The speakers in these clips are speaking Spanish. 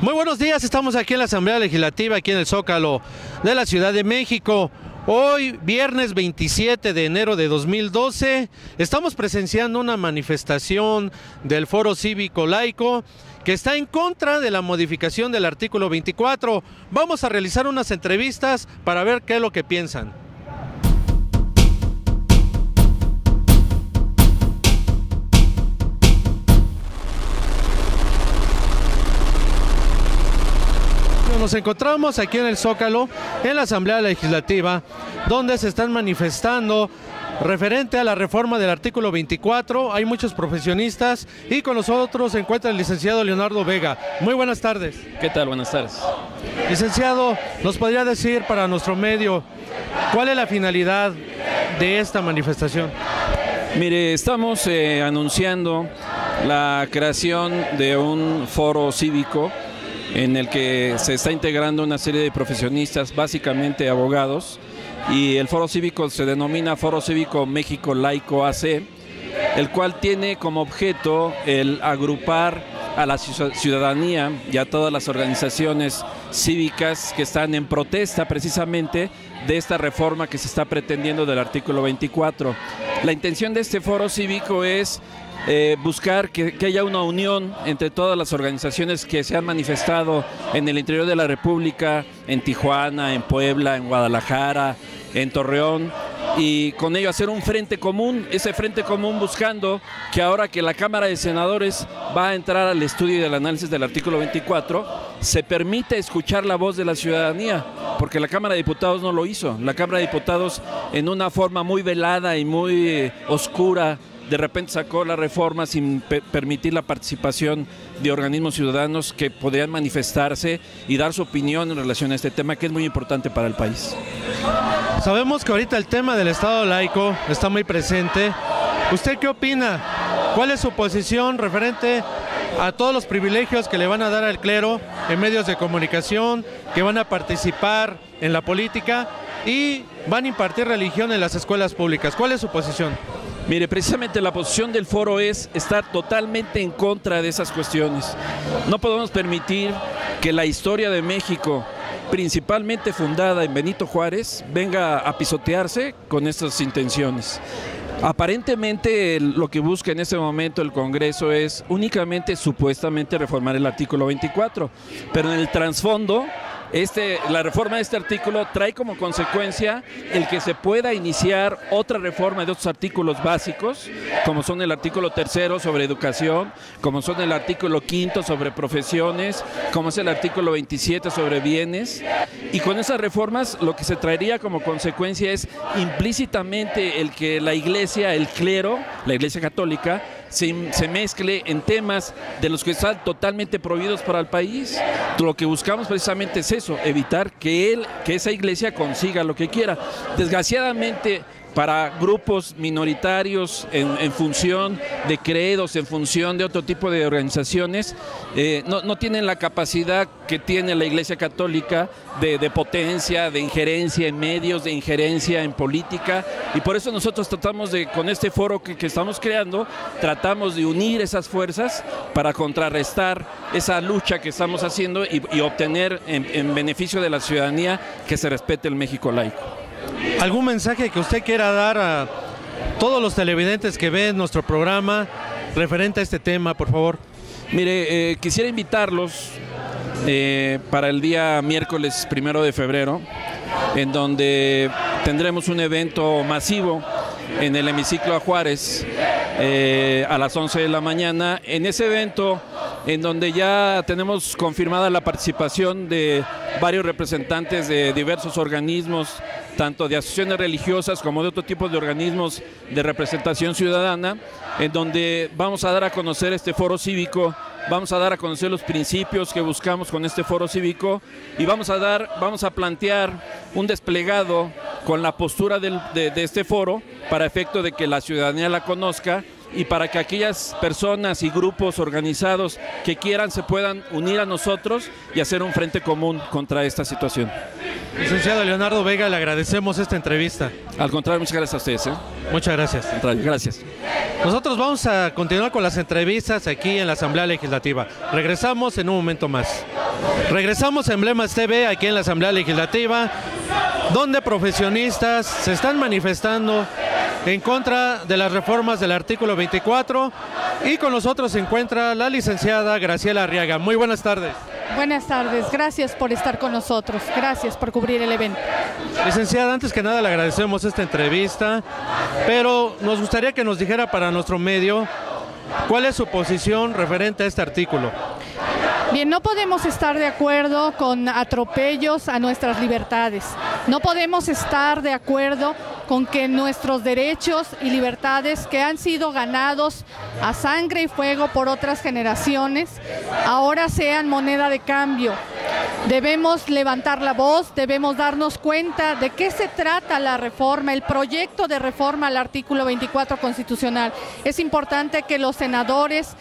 Muy buenos días, estamos aquí en la Asamblea Legislativa, aquí en el Zócalo de la Ciudad de México. Hoy, viernes 27 de enero de 2012, estamos presenciando una manifestación del Foro Cívico Laico que está en contra de la modificación del artículo 24. Vamos a realizar unas entrevistas para ver qué es lo que piensan. Nos encontramos aquí en el Zócalo, en la Asamblea Legislativa, donde se están manifestando referente a la reforma del artículo 24. Hay muchos profesionistas y con nosotros se encuentra el licenciado Leonardo Vega. Muy buenas tardes. ¿Qué tal? Buenas tardes. Licenciado, ¿nos podría decir para nuestro medio cuál es la finalidad de esta manifestación? Mire, estamos eh, anunciando la creación de un foro cívico en el que se está integrando una serie de profesionistas, básicamente abogados, y el foro cívico se denomina Foro Cívico México Laico AC, el cual tiene como objeto el agrupar a la ciudadanía y a todas las organizaciones cívicas que están en protesta precisamente de esta reforma que se está pretendiendo del artículo 24. La intención de este foro cívico es eh, buscar que, haya una unión entre todas las organizaciones que se han manifestado en el interior de la República, en Tijuana, en Puebla, en Guadalajara, en Torreón, y con ello hacer un frente común, ese frente común buscando que ahora que la Cámara de Senadores va a entrar al estudio y del análisis del artículo 24, se permite escuchar la voz de la ciudadanía, porque la Cámara de Diputados no lo hizo. La Cámara de Diputados en una forma muy velada y muy eh, oscura de repente sacó la reforma sin permitir la participación de organismos ciudadanos que podrían manifestarse y dar su opinión en relación a este tema que es muy importante para el país. Sabemos que ahorita el tema del Estado laico está muy presente. ¿Usted qué opina? ¿Cuál es su posición referente a todos los privilegios que le van a dar al clero en medios de comunicación, que van a participar en la política y van a impartir religión en las escuelas públicas? ¿Cuál es su posición? Mire, precisamente la posición del foro es estar totalmente en contra de esas cuestiones. No podemos permitir que la historia de México, principalmente fundada en Benito Juárez, venga a pisotearse con estas intenciones. Aparentemente lo que busca en este momento el Congreso es únicamente supuestamente reformar el artículo 24, pero en el trasfondo este, la reforma de este artículo trae como consecuencia el que se pueda iniciar otra reforma de otros artículos básicos, como son el artículo tercero sobre educación, como son el artículo quinto sobre profesiones, como es el artículo 27 sobre bienes. Y con esas reformas lo que se traería como consecuencia es implícitamente el que la iglesia, el clero, la iglesia católica, se, mezcle en temas de los que están totalmente prohibidos para el país. Lo que buscamos precisamente es eso, evitar que él, que esa iglesia consiga lo que quiera. Desgraciadamente, para grupos minoritarios en, función de credos, en función de otro tipo de organizaciones, eh, no, tienen la capacidad que tiene la Iglesia Católica de, potencia, de injerencia en medios, de injerencia en política, y por eso nosotros tratamos de, con este foro que, estamos creando, tratamos de unir esas fuerzas para contrarrestar esa lucha que estamos haciendo y, obtener en beneficio de la ciudadanía que se respete el México laico. ¿Algún mensaje que usted quiera dar a todos los televidentes que ven nuestro programa referente a este tema, por favor? Mire, eh, quisiera invitarlos eh, para el día miércoles primero de febrero, en donde tendremos un evento masivo en el hemiciclo a Juárez eh, a las 11 de la mañana. En ese evento, en donde ya tenemos confirmada la participación de varios representantes de diversos organismos tanto de asociaciones religiosas como de otro tipo de organismos de representación ciudadana, en donde vamos a dar a conocer este foro cívico, vamos a dar a conocer los principios que buscamos con este foro cívico y vamos a dar, vamos a plantear un desplegado con la postura de, de este foro para efecto de que la ciudadanía la conozca y para que aquellas personas y grupos organizados que quieran se puedan unir a nosotros y hacer un frente común contra esta situación. Licenciado Leonardo Vega, le agradecemos esta entrevista. Al contrario, muchas gracias a ustedes. ¿eh? Muchas gracias. Gracias. Nosotros vamos a continuar con las entrevistas aquí en la Asamblea Legislativa. Regresamos en un momento más. Regresamos a Emblemas TV aquí en la Asamblea Legislativa, donde profesionistas se están manifestando en contra de las reformas del artículo 24 y con nosotros se encuentra la licenciada Graciela Arriaga. Muy buenas tardes. Buenas tardes, gracias por estar con nosotros, gracias por cubrir el evento. Licenciada, antes que nada le agradecemos esta entrevista, pero nos gustaría que nos dijera para nuestro medio cuál es su posición referente a este artículo. Bien, no podemos estar de acuerdo con atropellos a nuestras libertades. No podemos estar de acuerdo con que nuestros derechos y libertades que han sido ganados a sangre y fuego por otras generaciones ahora sean moneda de cambio Debemos levantar la voz, debemos darnos cuenta de qué se trata la reforma, el proyecto de reforma al artículo 24 constitucional. Es importante que los senadores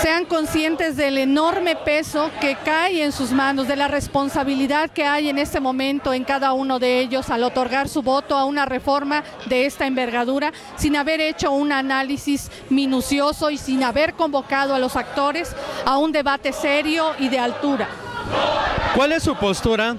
sean conscientes del enorme peso que cae en sus manos, de la responsabilidad que hay en este momento en cada uno de ellos al otorgar su voto a una reforma de esta envergadura sin haber hecho un análisis minucioso y sin haber convocado a los actores a un debate serio y de altura. ¿Cuál es su postura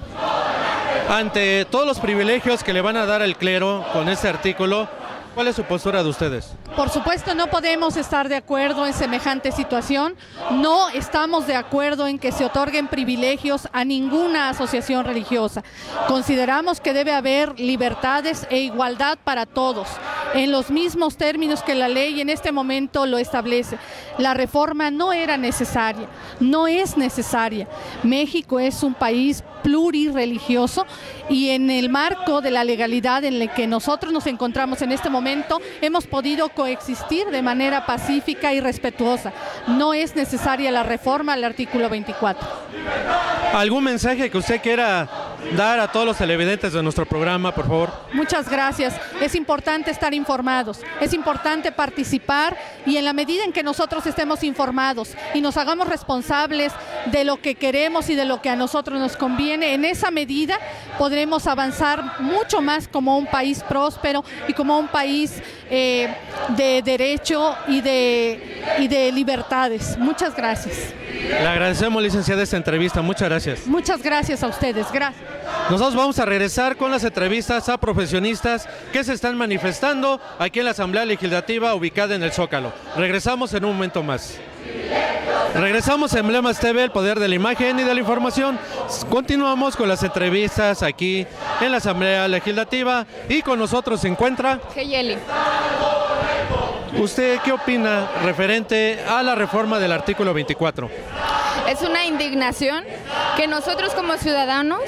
ante todos los privilegios que le van a dar al clero con este artículo? ¿Cuál es su postura de ustedes? Por supuesto, no podemos estar de acuerdo en semejante situación. No estamos de acuerdo en que se otorguen privilegios a ninguna asociación religiosa. Consideramos que debe haber libertades e igualdad para todos, en los mismos términos que la ley en este momento lo establece. La reforma no era necesaria, no es necesaria. México es un país plurirreligioso y en el marco de la legalidad en la que nosotros nos encontramos en este momento hemos podido coexistir de manera pacífica y respetuosa. No es necesaria la reforma al artículo 24. ¿Algún mensaje que usted quiera dar a todos los televidentes de nuestro programa, por favor? Muchas gracias. Es importante estar informados, es importante participar y en la medida en que nosotros estemos informados y nos hagamos responsables de lo que queremos y de lo que a nosotros nos conviene, en esa medida podremos avanzar mucho más como un país próspero y como un país eh, de derecho y de, y de libertades. Muchas gracias. Le agradecemos, licenciada, esta entrevista. Muchas gracias. Muchas gracias a ustedes. Gracias. Nosotros vamos a regresar con las entrevistas a profesionistas que se están manifestando aquí en la Asamblea Legislativa ubicada en el Zócalo. Regresamos en un momento más. Regresamos a Emblemas TV, el poder de la imagen y de la información. Continuamos con las entrevistas aquí en la Asamblea Legislativa y con nosotros se encuentra... Geyeli. ¿Usted qué opina referente a la reforma del artículo 24? Es una indignación que nosotros como ciudadanos,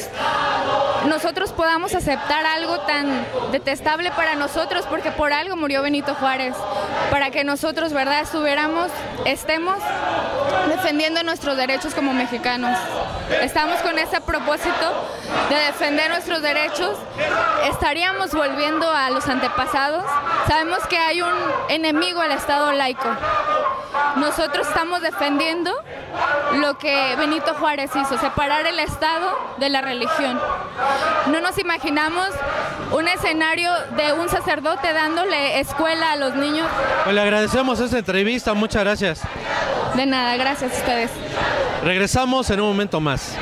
nosotros podamos aceptar algo tan detestable para nosotros, porque por algo murió Benito Juárez, para que nosotros, ¿verdad?, estuviéramos, estemos defendiendo nuestros derechos como mexicanos. Estamos con ese propósito de defender nuestros derechos, estaríamos volviendo a los antepasados. Sabemos que hay un enemigo al Estado laico. Nosotros estamos defendiendo lo que Benito Juárez hizo, separar el Estado de la religión. No nos imaginamos un escenario de un sacerdote dándole escuela a los niños. Pues le agradecemos esta entrevista, muchas gracias. De nada, gracias a ustedes. Regresamos en un momento más.